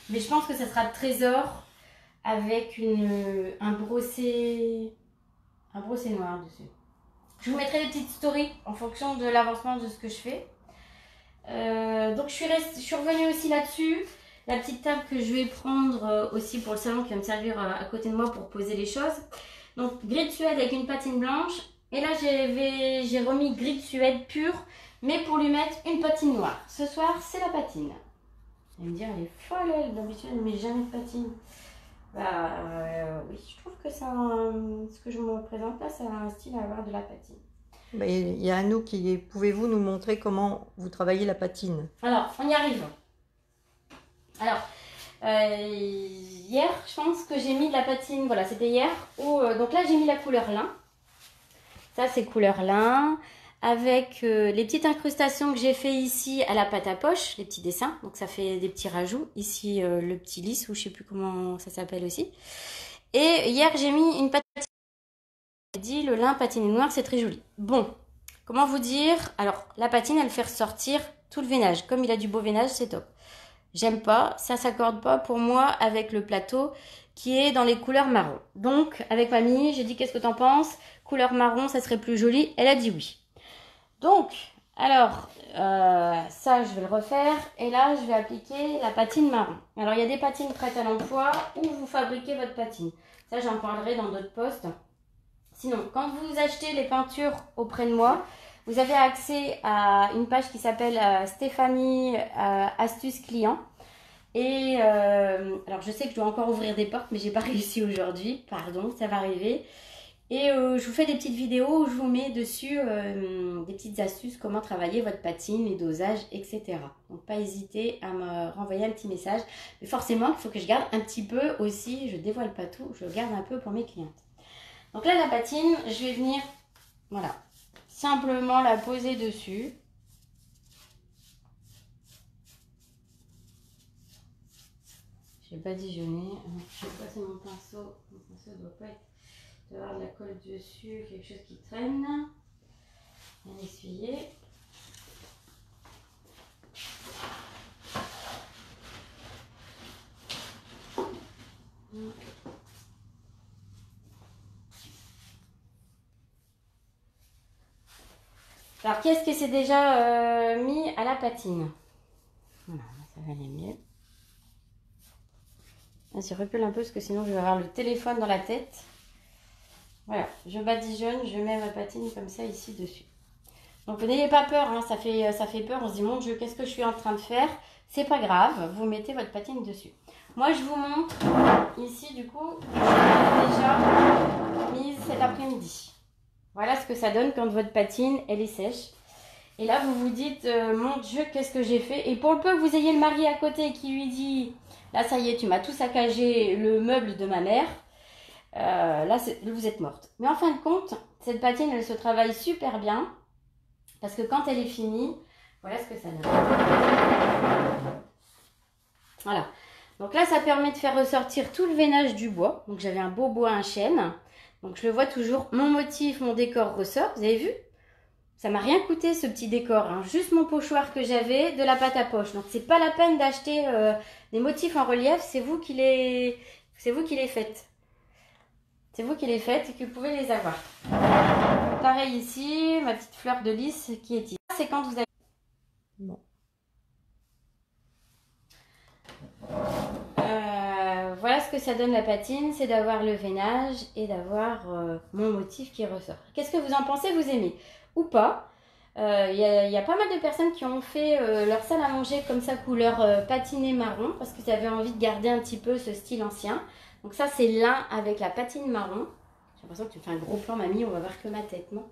Mais je pense que ça sera trésor avec une, un brossé noir dessus. Je vous mettrai des petites stories en fonction de l'avancement de ce que je fais. Euh, donc je suis, revenue aussi là-dessus. La petite table que je vais prendre euh, aussi pour le salon qui va me servir euh, à côté de moi pour poser les choses. Donc gris de avec une patine blanche Et là, j'ai remis gris de Suède pur, mais pour lui mettre une patine noire. Ce soir, c'est la patine. Elle me dire, elle est folle, elle, d'habitude, elle ne met jamais de patine. Bah euh, oui, je trouve que ça, ce que je me présente là, ça a un style à avoir de la patine. Bah, il y a un nous qui pouvez-vous nous montrer comment vous travaillez la patine? Alors, on y arrive. Alors, euh, hier, je pense que j'ai mis de la patine, voilà, c'était hier. Euh, donc là, j'ai mis la couleur lin. Ça, c'est couleur lin avec euh, les petites incrustations que j'ai fait ici à la pâte à poche, les petits dessins. Donc ça fait des petits rajouts. Ici euh, le petit lisse ou je sais plus comment ça s'appelle aussi. Et hier j'ai mis une patine. dit le lin patiné noir c'est très joli. Bon, comment vous dire? Alors la patine elle fait ressortir tout le veinage. Comme il a du beau veinage c'est top. J'aime pas, ça s'accorde pas pour moi avec le plateau qui est dans les couleurs marron. Donc avec mamie j'ai dit qu'est-ce que t'en penses? Couleur marron ça serait plus joli. Elle a dit oui. Donc, alors, euh, ça, je vais le refaire. Et là, je vais appliquer la patine marron. Alors, il y a des patines prêtes à l'emploi où vous fabriquez votre patine. Ça, j'en parlerai dans d'autres postes. Sinon, quand vous achetez les peintures auprès de moi, vous avez accès à une page qui s'appelle euh, Stéphanie euh, Astuce Client. Et alors, je sais que je dois encore ouvrir des portes, mais j'ai pas [laughs] réussi aujourd'hui. Pardon, ça va arriver. Et euh, je vous fais des petites vidéos où je vous mets dessus euh, des petites astuces, comment travailler votre patine, les dosages, etc. Donc pas hésiter à me renvoyer un petit message. Mais forcément, il faut que je garde un petit peu aussi, je dévoile pas tout, je garde un peu pour mes clientes. Donc là, la patine, je vais venir, voilà, simplement la poser dessus. Je vais badigeonner. Je vais passer mon pinceau. Mon pinceau doit pas être avoir de la colle dessus, quelque chose qui traîne. Bien essuyer. Alors, qu'est-ce que c'est déjà euh, mis à la patine Voilà, ça va aller mieux. Vas-y, recule un peu parce que sinon je vais avoir le téléphone dans la tête. Voilà, je badigeonne, je mets ma patine comme ça ici dessus. Donc n'ayez pas peur, hein, ça, fait, peur, on se dit mon dieu, qu'est-ce que je suis en train de faire C'est pas grave, vous mettez votre patine dessus. Moi je vous montre ici du coup, déjà mise cet après-midi. Voilà ce que ça donne quand votre patine elle est sèche. Et là vous vous dites, euh, mon dieu, qu'est-ce que j'ai fait? Et pour le peu que vous ayez le mari à côté qui lui dit, là ça y est, tu m'as tout saccagé le meuble de ma mère. Euh, là, vous êtes morte. Mais en fin de compte, cette patine, elle se travaille super bien. Parce que quand elle est finie, voilà ce que ça donne. Voilà. Donc là, ça permet de faire ressortir tout le veinage du bois. Donc j'avais un beau bois, un chêne. Donc je le vois toujours. Mon motif, mon décor ressort. Vous avez vu? Ça m'a rien coûté ce petit décor. Hein. Juste mon pochoir que j'avais, de la pâte à poche. Donc c'est pas la peine d'acheter euh, des motifs en relief. C'est vous qui les, c'est vous qui les faites. C'est vous qui les faites et que vous pouvez les avoir. Pareil ici, ma petite fleur de lys qui est ici. C'est quand vous avez... Bon. Euh, voilà ce que ça donne la patine, c'est d'avoir le veinage et d'avoir euh, mon motif qui ressort. Qu'est-ce que vous en pensez Vous aimez? Ou pas? Il euh, y, a pas mal de personnes qui ont fait leur salle à manger comme ça couleur patinée marron parce qu'ils avaient envie de garder un petit peu ce style ancien. Donc ça, c'est l'un avec la patine marron. J'ai l'impression que tu fais un gros plan, mamie. On va voir que ma tête, non?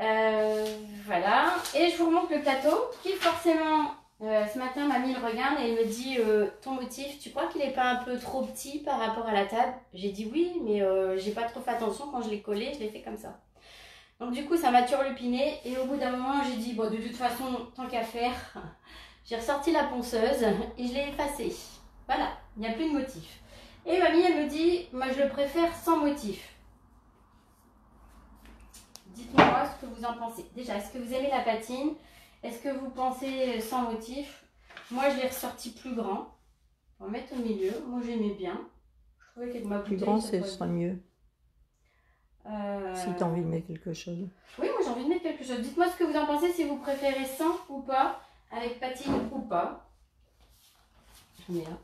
Euh, Voilà. Et je vous remonte le plateau qui, forcément, euh, ce matin, mamie le regarde et elle me dit euh, Ton motif, tu crois qu'il n'est pas un peu trop petit par rapport à la table? J'ai dit oui, mais j'ai pas trop fait attention. Quand je l'ai collé, je l'ai fait comme ça. Donc du coup, ça m'a turlupiné. Et au bout d'un moment, j'ai dit Bon, de toute façon, tant qu'à faire, [laughs] j'ai ressorti la ponceuse et je l'ai effacé. Voilà, il n'y a plus de motif. Et mamie, elle me dit, moi je le préfère sans motif. Dites-moi ce que vous en pensez. Déjà, est-ce que vous aimez la patine? Est-ce que vous pensez sans motif? Moi, je l'ai ressorti plus grand. On va mettre au milieu. Moi, j'aimais bien. Je trouvais qu'avec ma Plus grand, ce sera mieux. Euh... Si tu as envie de mettre quelque chose. Oui, moi j'ai envie de mettre quelque chose. Dites-moi ce que vous en pensez, si vous préférez sans ou pas, avec patine ou pas. Je mets là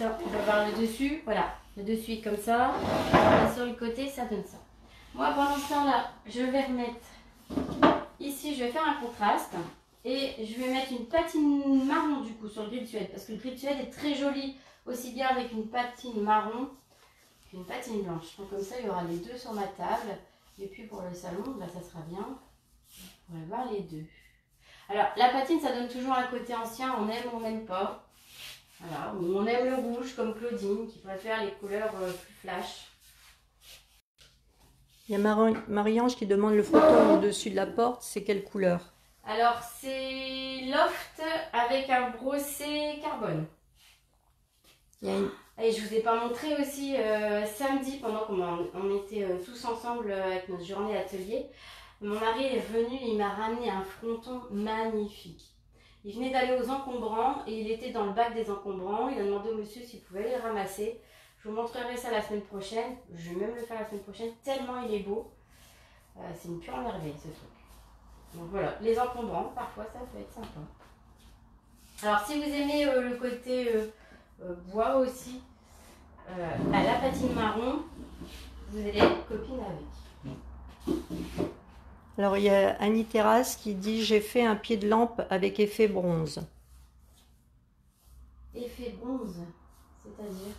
on va voir le dessus. Voilà, le dessus est comme ça. sur le côté, ça donne ça. Moi, pendant ce temps-là, je vais remettre ici, je vais faire un contraste. Et je vais mettre une patine marron du coup sur le gris de Suède. Parce que le gris est très joli aussi bien avec une patine marron qu'une patine blanche. Donc comme ça, il y aura les deux sur ma table. Et puis pour le salon, là, ça sera bien. On va voir les deux. Alors, la patine, ça donne toujours un côté ancien. On aime ou on n'aime pas. Voilà. On aime le rouge, comme Claudine, qui préfère les couleurs euh, plus flash. Il y a Marie-Ange qui demande le photo au-dessus de la porte. C'est quelle couleur? Alors, c'est loft avec un brossé carbone. Et je vous ai pas montré aussi euh, samedi, pendant qu'on était euh, tous ensemble euh, avec notre journée atelier. Mon mari est venu, il m'a ramené un fronton magnifique. Il venait d'aller aux encombrants et il était dans le bac des encombrants. Il a demandé au monsieur s'il pouvait les ramasser. Je vous montrerai ça la semaine prochaine. Je vais même le faire la semaine prochaine, tellement il est beau. c'est une pure merveille ce truc. Donc voilà, les encombrants, parfois ça peut être sympa. Alors si vous aimez euh, le côté euh, euh, bois aussi, à la patine marron, vous allez être copine avec. Alors il y a Annie Terrasse qui dit j'ai fait un pied de lampe avec effet bronze. Effet bronze, c'est-à-dire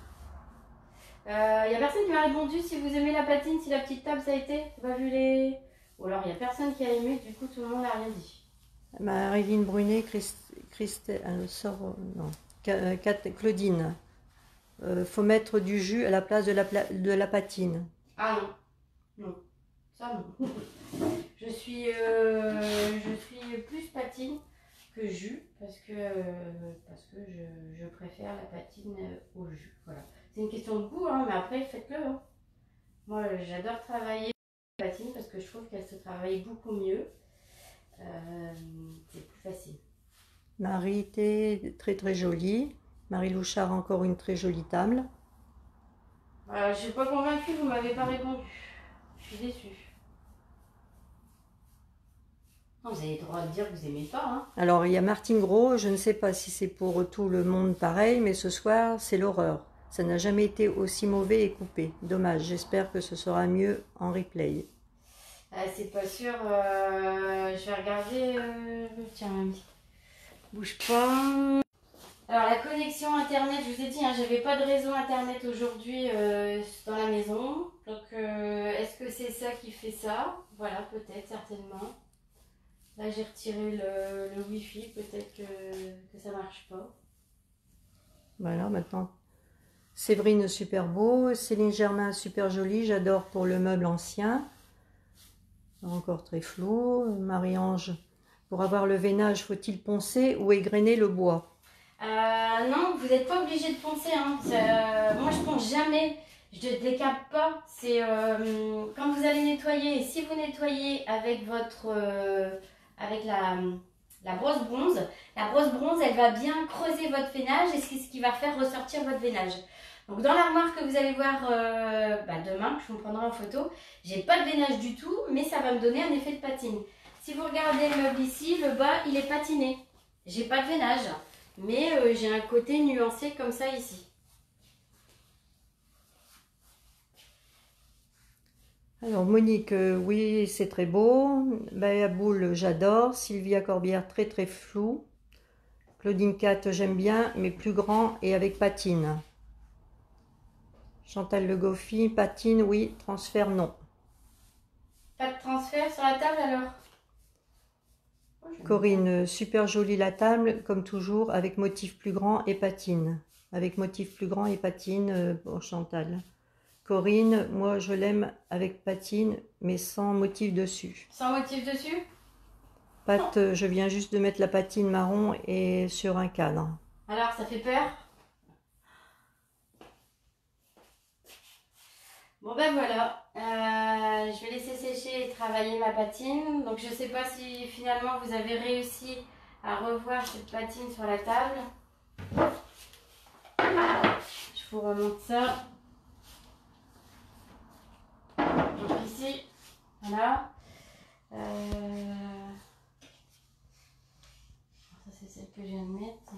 Il n'y a personne qui m'a répondu si vous aimez la patine, si la petite table ça a été. Pas vu les. Ou alors il n'y a personne qui a aimé, du coup tout le monde n'a rien dit. Marilyn Brunet, Christelle, euh, sort, non, euh, Claudine. Euh, faut mettre du jus à la place de la, de la patine. Ah non, non, ça non. [laughs] je suis, je suis plus patine que jus parce que, parce que je, je, préfère la patine au jus. Voilà. C'est une question de goût, hein, mais après faites-le. Hein. Moi j'adore travailler patine parce que je trouve qu'elle se travaille beaucoup mieux. Euh, c'est plus facile. Marie était très très jolie. Marie Louchard, encore une très jolie table. je ne suis pas convaincue, vous ne m'avez pas répondu. Je suis déçue. Non, vous avez le droit de dire que vous n'aimez pas. Hein. Alors, il y a Martine Gros, je ne sais pas si c'est pour tout le monde pareil, mais ce soir, c'est l'horreur. Ça n'a jamais été aussi mauvais et coupé. Dommage, j'espère que ce sera mieux en replay. Ah, c'est pas sûr. Euh, je vais regarder. Euh, tiens, bouge pas. Alors la connexion internet, je vous ai dit, hein, j'avais pas de réseau internet aujourd'hui euh, dans la maison. Donc est-ce que c'est ça qui fait ça? Voilà, peut-être, certainement. Là j'ai retiré le, le wifi, peut-être que, que ça marche pas. Voilà, maintenant Séverine, super beau. Céline Germain, super jolie. J'adore pour le meuble ancien. Encore très flou. Marie-Ange, pour avoir le veinage, faut-il poncer ou égrener le bois? Euh, Non, vous n'êtes pas obligé de poncer. Hein. Euh, moi, je ponce jamais. Je ne décape pas. C'est euh, quand vous allez nettoyer. Si vous nettoyez avec votre, avec la, la brosse bronze, la brosse bronze, elle va bien creuser votre veinage et c'est ce qui va faire ressortir votre veinage. Donc dans l'armoire que vous allez voir euh, bah, demain, que je vous prendrai en photo, j'ai pas de veinage du tout, mais ça va me donner un effet de patine. Si vous regardez le meuble ici, le bas il est patiné. J'ai pas de veinage, mais euh, j'ai un côté nuancé comme ça ici. Alors Monique, euh, oui c'est très beau. Baya Boule, j'adore. Sylvia Corbière, très très flou. Claudine Cat, j'aime bien, mais plus grand et avec patine. Chantal Le Goffy, patine, oui. Transfert, non. Pas de transfert sur la table alors? Corinne, super jolie la table, comme toujours, avec motif plus grand et patine. Avec motif plus grand et patine euh, pour Chantal. Corinne, moi je l'aime avec patine, mais sans motif dessus. Sans motif dessus? Pat, je viens juste de mettre la patine marron et sur un cadre. Alors, ça fait peur? Bon ben voilà, euh, je vais laisser sécher et travailler ma patine. Donc je ne sais pas si finalement vous avez réussi à revoir cette patine sur la table. Je vous remonte ça. Donc ici, voilà. Euh, ça c'est celle que je viens de mettre.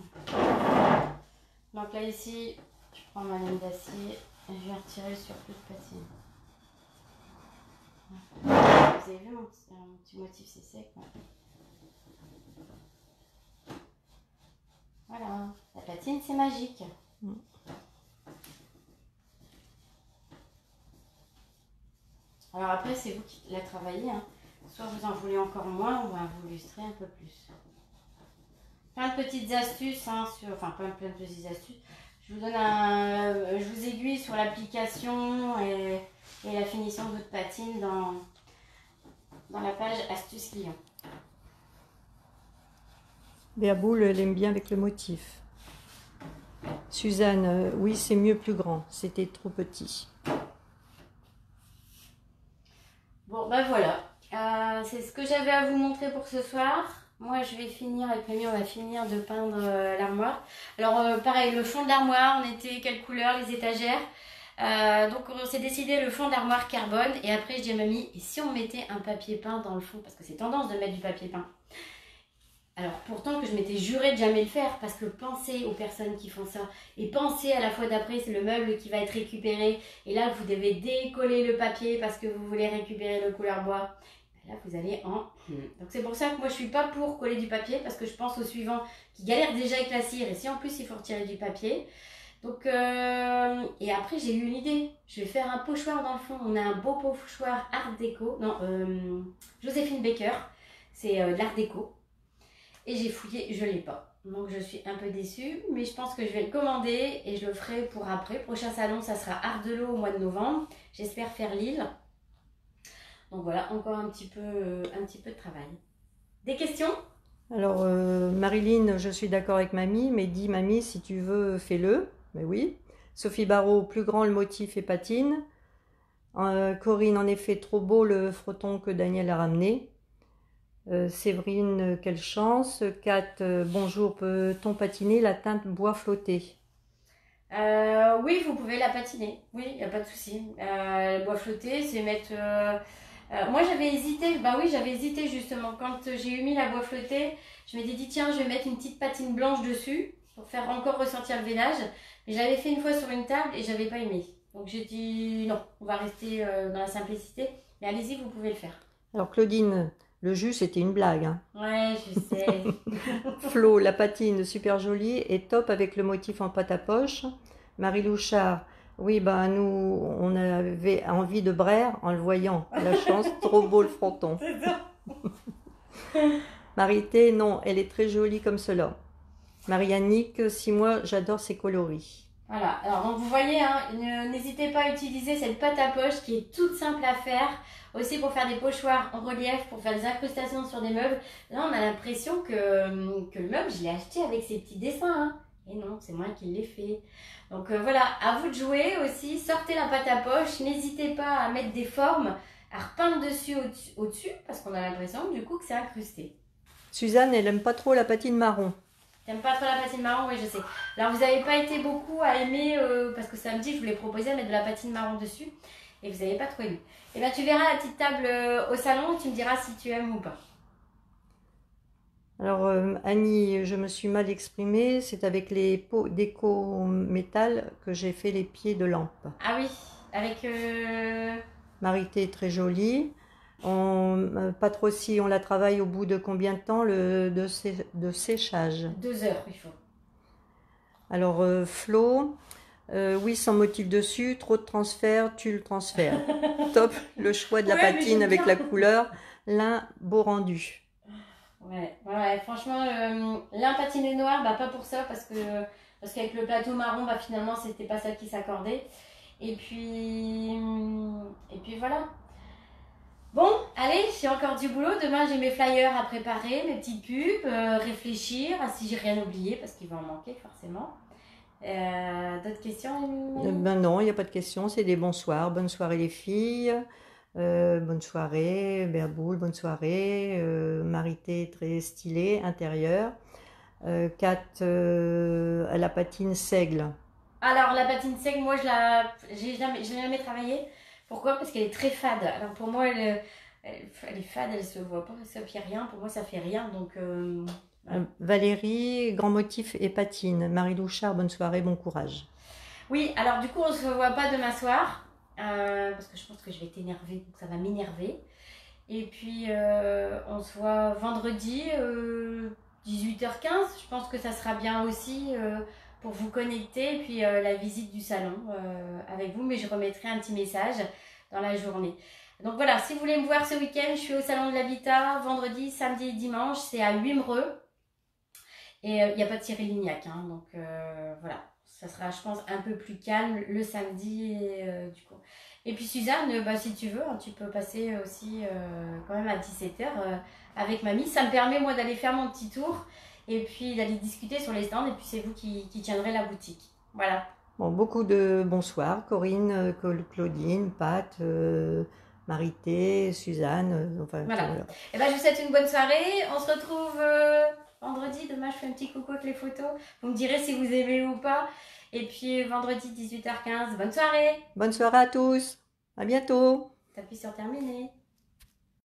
Donc là ici, je prends ma laine d'acier je vais retirer sur toute patine. Vous avez vu mon petit, motif, c'est sec. Voilà, la patine, c'est magique. Alors après, c'est vous qui la travaillez. Hein. Soit vous en voulez encore moins, ou vous l'illustrez un peu plus. Plein de petites astuces, hein, sur, enfin plein, plein de petites astuces. Je vous donne un, je vous aiguille sur l'application et, la finition de votre patine dans, dans la page astuces clients. Béaboule, elle aime bien avec le motif. Suzanne, euh, oui, c'est mieux plus grand. C'était trop petit. Bon, ben voilà. Euh, c'est ce que j'avais à vous montrer pour ce soir. Moi, je vais finir, avec Mamie, on va finir de peindre euh, l'armoire. Alors, euh, pareil, le fond de l'armoire, on était quelle couleur, les étagères. Donc on s'est décidé le fond d'armoire carbone. Et après je dis à mamie et si on mettait un papier peint dans le fond? Parce que c'est tendance de mettre du papier peint. Alors pourtant que je m'étais juré de jamais le faire parce que pensez aux personnes qui font ça. Et pensez à la fois d'après c'est le meuble qui va être récupéré. Et là vous devez décoller le papier parce que vous voulez récupérer le couleur bois. Là vous allez en... Donc c'est pour ça que moi je suis pas pour coller du papier parce que je pense au suivant qui galère déjà avec la cire et si en plus il faut retirer du papier. Donc euh, et après j'ai eu une idée. Je vais faire un pochoir dans le fond. On a un beau pochoir art déco. Non, euh, Joséphine Baker. C'est euh, de l'art déco. Et j'ai fouillé, je l'ai pas. Donc je suis un peu déçue, mais je pense que je vais le commander et je le ferai pour après. Prochain salon, ça sera Ardelot au mois de novembre. J'espère faire Lille. Donc voilà, encore un petit peu, un petit peu de travail. Des questions? Alors euh, Marilyn, je suis d'accord avec mamie, mais dis mamie, si tu veux, fais-le. Mais oui. Sophie Barrault, plus grand le motif et patine. Euh, Corinne, en effet, trop beau le frotton que Daniel a ramené. Euh, Séverine, quelle chance. Kat, euh, bonjour, peut-on patiner? La teinte bois flotté euh, Oui, vous pouvez la patiner. Oui, il n'y a pas de souci. bois flotté, c'est mettre. Moi, j'avais hésité. Bah oui, j'avais hésité justement. Quand j'ai eu mis la bois flottée, je m'étais dit, tiens, je vais mettre une petite patine blanche dessus pour faire encore ressortir le veinage. Mais j'avais fait une fois sur une table et j'avais pas aimé. Donc j'ai dit, non, on va rester dans la simplicité. Mais allez-y, vous pouvez le faire. Alors, Claudine. Le jus, c'était une blague. Hein. Ouais, je sais. [laughs] Flo, la patine, super jolie et top avec le motif en pâte à poche. Marie Louchard, oui, ben nous, on avait envie de braire en le voyant. La chance, [laughs] trop beau le fronton. [laughs] Marité, non, elle est très jolie comme cela. Marianique, si moi, j'adore ses coloris. Voilà, alors donc vous voyez, hein, n'hésitez pas à utiliser cette pâte à poche qui est toute simple à faire. Aussi pour faire des pochoirs en relief, pour faire des incrustations sur des meubles. Là, on a l'impression que, que, le meuble, je l'ai acheté avec ses petits dessins. Hein. Et non, c'est moi qui l'ai fait. Donc euh, voilà, à vous de jouer aussi. Sortez la pâte à poche. N'hésitez pas à mettre des formes, à repeindre dessus au-dessus, parce qu'on a l'impression du coup que c'est incrusté. Suzanne, elle aime pas trop la patine marron. T'aimes pas trop la patine marron, oui, je sais. Alors, vous n'avez pas été beaucoup à aimer, euh, parce que samedi, je voulais proposer à mettre de la patine marron dessus, et vous n'avez pas trop aimé. Et eh bien, tu verras la petite table euh, au salon, tu me diras si tu aimes ou pas. Alors, euh, Annie, je me suis mal exprimée. C'est avec les pots déco métal que j'ai fait les pieds de lampe. Ah oui, avec. Euh... Marité, très jolie. On, pas trop si on la travaille au bout de combien de temps le, de, de séchage? Deux heures, il faut. Alors, Flo, euh, oui, sans motif dessus, trop de transfert, tu le transfères. [laughs] Top, le choix de la patine avec la couleur, l'un beau rendu. Ouais, ouais franchement, euh, patiné noir, bah pas pour ça, parce que parce qu'avec le plateau marron, bah finalement, c'était pas ça qui s'accordait. Et puis, et puis voilà. Bon, allez, j'ai encore du boulot. Demain, j'ai mes flyers à préparer, mes petites pubs, euh, réfléchir à si j'ai rien oublié, parce qu'il va en manquer forcément. Euh, d'autres questions euh, Ben non, il n'y a pas de questions. C'est des bonsoirs. Bonne soirée les filles. Euh, bonne soirée, Berboul, bonne soirée. Marité très stylée, intérieure. Kat, à la patine seigle. Alors la patine seigle, moi je la, j'ai jamais, jamais travaillé. Pourquoi? Parce qu'elle est très fade. Alors pour moi, elle, elle, est fade, elle se voit pas, ça fait rien. Pour moi, ça fait rien. Donc euh, Valérie, grand motif et patine. Marie Louchard, bonne soirée, bon courage. Oui, alors du coup, on ne se voit pas demain soir. Parce que je pense que je vais t'énerver, donc ça va m'énerver. Et puis, on se voit vendredi, 18h15. Je pense que ça sera bien aussi pour vous connecter. Et puis, la visite du salon avec vous. Mais je remettrai un petit message dans la journée. Donc voilà, si vous voulez me voir ce week-end, je suis au Salon de l'Habitat, vendredi, samedi et dimanche. C'est à Wimereux. Et il n'y a pas de Cyril Lignac. Hein, donc voilà ça sera, je pense, un peu plus calme le samedi. Et, euh, du coup. et puis Suzanne, bah, si tu veux, hein, tu peux passer aussi euh, quand même à 17h euh, avec mamie. Ça me permet, moi, d'aller faire mon petit tour et puis d'aller discuter sur les stands. Et puis c'est vous qui, qui tiendrez la boutique. Voilà. Bon, beaucoup de bonsoir, Corinne, Claudine, Pat. Marité, Suzanne, enfin voilà. Et eh ben, je vous souhaite une bonne soirée. On se retrouve vendredi. Demain, je fais un petit coucou avec les photos. Vous me direz si vous aimez ou pas. Et puis vendredi 18h15, bonne soirée. Bonne soirée à tous. À bientôt. T'appuies sur terminer.